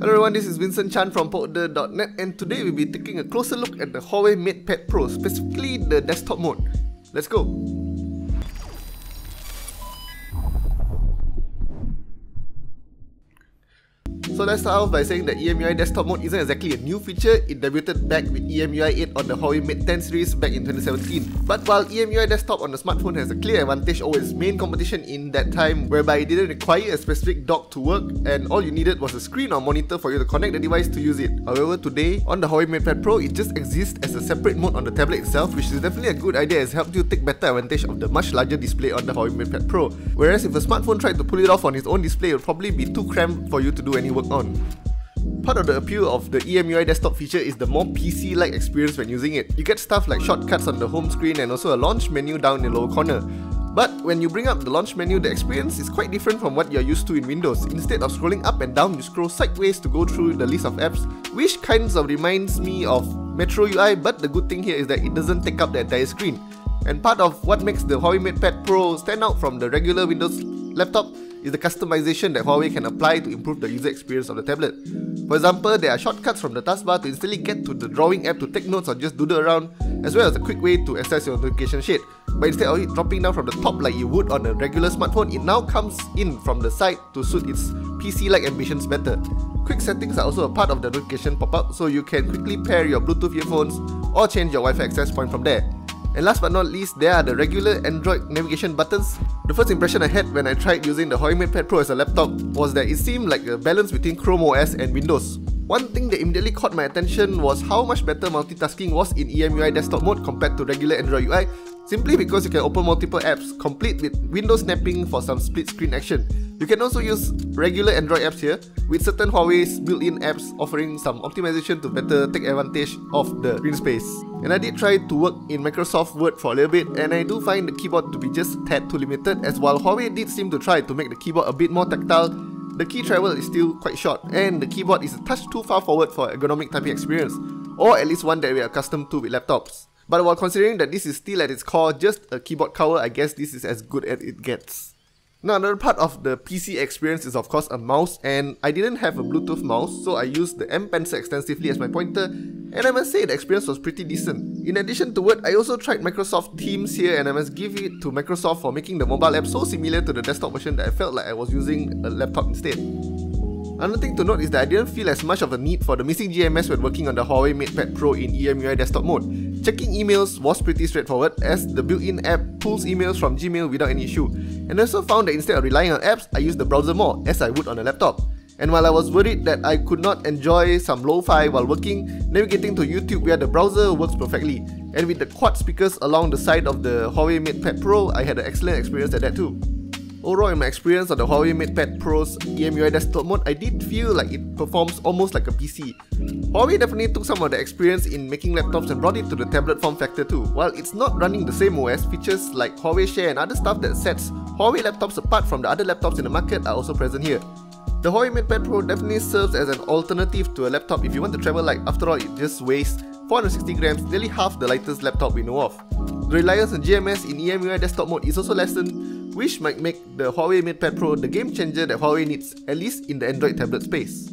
Hello everyone, this is Vincent Chan from Pokde.net and today we'll be taking a closer look at the Huawei MatePad Pro, specifically the desktop mode. Let's go! So let's start off by saying that EMUI desktop mode isn't exactly a new feature, it debuted back with EMUI 8 on the Huawei Mate 10 series back in 2017. But while EMUI desktop on the smartphone has a clear advantage over its main competition in that time, whereby it didn't require a specific dock to work and all you needed was a screen or monitor for you to connect the device to use it. However, today, on the Huawei MatePad Pro, it just exists as a separate mode on the tablet itself, which is definitely a good idea as it helps you take better advantage of the much larger display on the Huawei MatePad Pro. Whereas if a smartphone tried to pull it off on its own display, it would probably be too cramped for you to do any work on. Part of the appeal of the EMUI desktop feature is the more PC-like experience when using it. You get stuff like shortcuts on the home screen and also a launch menu down in the lower corner. But when you bring up the launch menu, the experience is quite different from what you're used to in Windows. Instead of scrolling up and down, you scroll sideways to go through the list of apps, which kinds of reminds me of Metro UI, but the good thing here is that it doesn't take up the entire screen. And part of what makes the Huawei MatePad Pro stand out from the regular Windows laptop is the customization that Huawei can apply to improve the user experience of the tablet. For example, there are shortcuts from the taskbar to instantly get to the drawing app to take notes or just doodle around, as well as a quick way to access your notification shade. But instead of it dropping down from the top like you would on a regular smartphone, it now comes in from the side to suit its PC-like ambitions better. Quick settings are also a part of the notification pop-up, so you can quickly pair your Bluetooth earphones or change your Wi-Fi access point from there. And last but not least, there are the regular Android navigation buttons. The first impression I had when I tried using the Huawei MatePad Pro as a laptop was that it seemed like a balance between Chrome OS and Windows. One thing that immediately caught my attention was how much better multitasking was in EMUI desktop mode compared to regular Android UI, simply because you can open multiple apps, complete with window snapping for some split screen action. You can also use regular Android apps here, with certain Huawei's built-in apps offering some optimization to better take advantage of the screen space. And I did try to work in Microsoft Word for a little bit, and I do find the keyboard to be just tad too limited, as while Huawei did seem to try to make the keyboard a bit more tactile, the key travel is still quite short, and the keyboard is a touch too far forward for ergonomic typing experience, or at least one that we are accustomed to with laptops. But while considering that this is still at its core just a keyboard cover, I guess this is as good as it gets. Now another part of the PC experience is of course a mouse and I didn't have a Bluetooth mouse so I used the M Pencil extensively as my pointer and I must say the experience was pretty decent. In addition to Word, I also tried Microsoft Teams here and I must give it to Microsoft for making the mobile app so similar to the desktop version that I felt like I was using a laptop instead. Another thing to note is that I didn't feel as much of a need for the missing GMS when working on the Huawei MatePad Pro in EMUI desktop mode. Checking emails was pretty straightforward as the built-in app pulls emails from Gmail without any issue. And I also found that instead of relying on apps, I used the browser more as I would on a laptop. And while I was worried that I could not enjoy some lo-fi while working, navigating to YouTube via the browser works perfectly. And with the quad speakers along the side of the Huawei MatePad Pro, I had an excellent experience at that too. Overall, in my experience on the Huawei MatePad Pro's EMUI desktop mode, I did feel like it performs almost like a PC. Huawei definitely took some of the experience in making laptops and brought it to the tablet form factor too. While it's not running the same OS, features like Huawei Share and other stuff that sets Huawei laptops apart from the other laptops in the market are also present here. The Huawei MatePad Pro definitely serves as an alternative to a laptop if you want to travel like after all it just weighs 460 grams, nearly half the lightest laptop we know of. The reliance on GMS in EMUI desktop mode is also lessened which might make the Huawei MatePad Pro the game changer that Huawei needs, at least in the Android tablet space.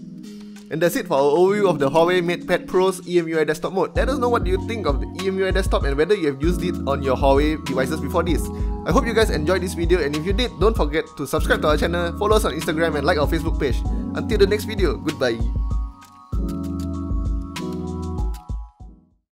And that's it for our overview of the Huawei MatePad Pro's EMUI desktop mode. Let us know what you think of the EMUI desktop and whether you have used it on your Huawei devices before this. I hope you guys enjoyed this video and if you did, don't forget to subscribe to our channel, follow us on Instagram and like our Facebook page. Until the next video, goodbye.